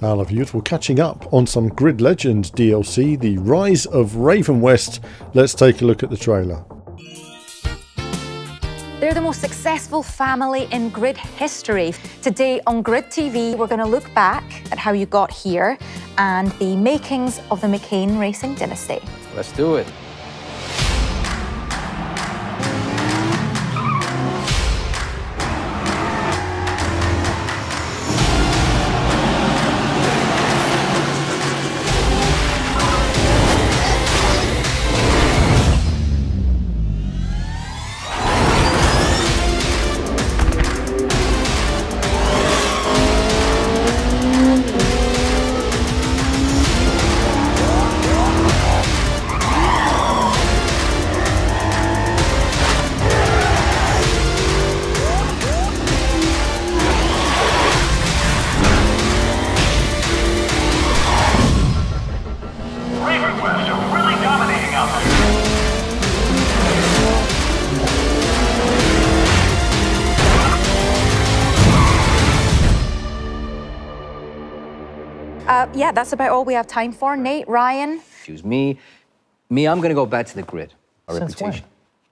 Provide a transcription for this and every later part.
Hello viewers, we're catching up on some Grid Legends DLC, The Rise of Ravenwest. Let's take a look at the trailer. They're the most successful family in grid history. Today on Grid TV, we're going to look back at how you got here and the makings of the McKane racing dynasty. Let's do it. Really dominating out there. Uh, yeah, that's about all we have time for. Nate, Ryan, Excuse me. Me, I'm gonna go back to the grid. Our Since reputation.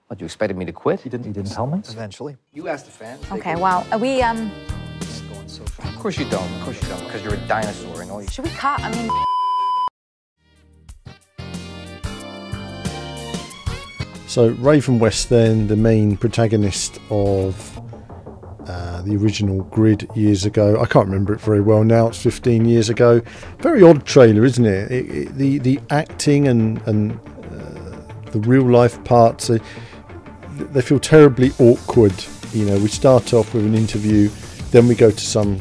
What, you expected me to quit? You didn't, you didn't tell me? Eventually. You asked the fans. Okay, agreed. well, are we, um, Going so far. Of course you don't. Of course you don't. Because you're a dinosaur and all you. should we cut? I mean, So Ravenwest then, the main protagonist of uh, the original Grid years ago. I can't remember it very well now, it's 15 years ago. Very odd trailer, isn't it? it, it the, the acting and, and uh, the real life parts, uh, they feel terribly awkward. You know, we start off with an interview, then we go to some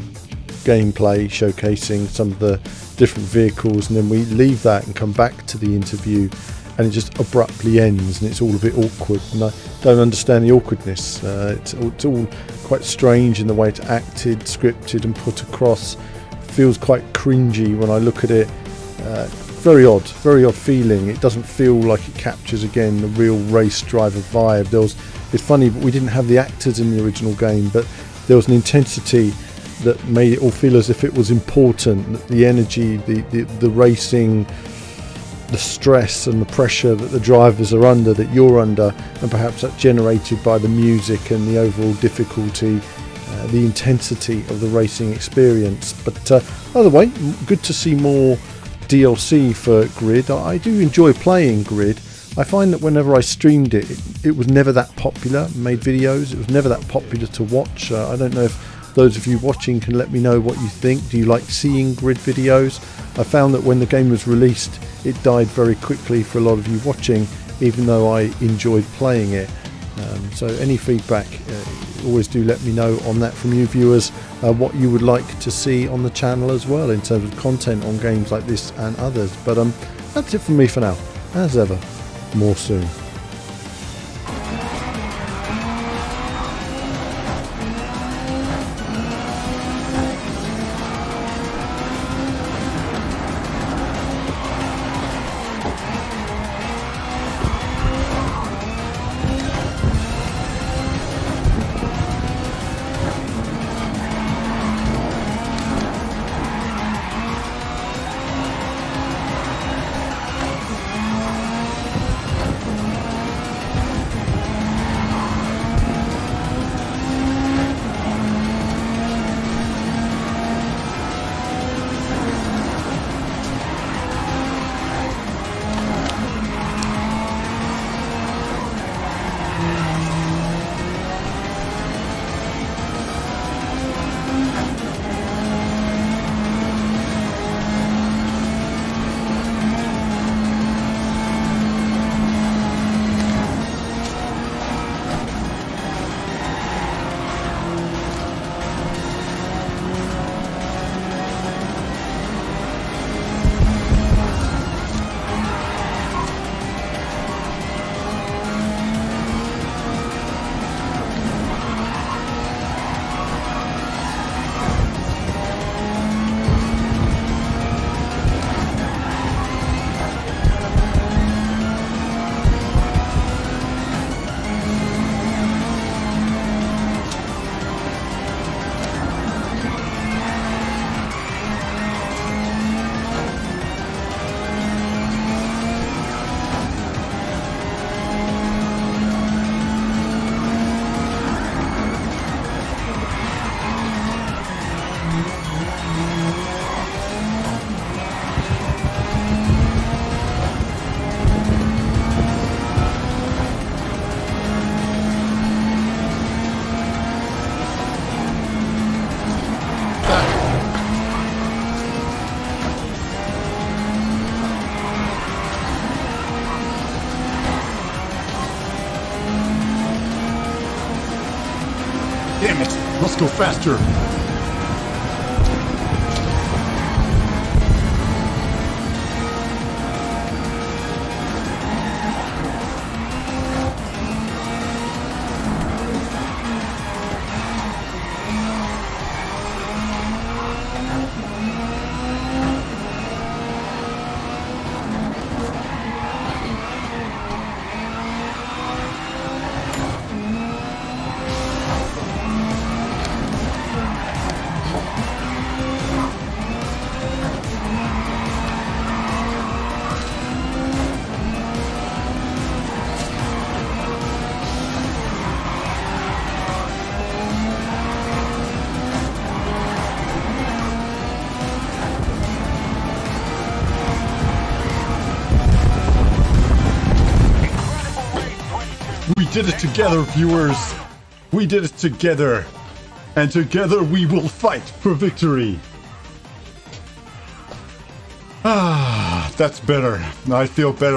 gameplay showcasing some of the different vehicles, and then we leave that and come back to the interview, and it just abruptly ends, and it's all a bit awkward. And I don't understand the awkwardness. Uh, it's, it's all quite strange in the way it's acted, scripted, and put across. It feels quite cringy when I look at it. Uh, very odd, very odd feeling. It doesn't feel like it captures again the real race driver vibe. There was, it's funny, but we didn't have the actors in the original game, but there was an intensity that made it all feel as if it was important. The energy, the, the, the racing, the stress and the pressure that the drivers are under, that you're under, and perhaps that's generated by the music and the overall difficulty, uh, the intensity of the racing experience. But uh, either way, good to see more DLC for Grid. I do enjoy playing Grid. I find that whenever I streamed it, it, it was never that popular. Made videos, it was never that popular to watch. Uh, I don't know if those of you watching can let me know what you think. Do you like seeing Grid videos? I found that when the game was released, it died very quickly for a lot of you watching, even though I enjoyed playing it. Um, so any feedback, uh, always do let me know on that from you viewers, uh, what you would like to see on the channel as well in terms of content on games like this and others. But um, that's it from me for now. As ever, more soon. Let's go faster. We did it together, viewers. We did it together. And together we will fight for victory. Ah, that's better. I feel better.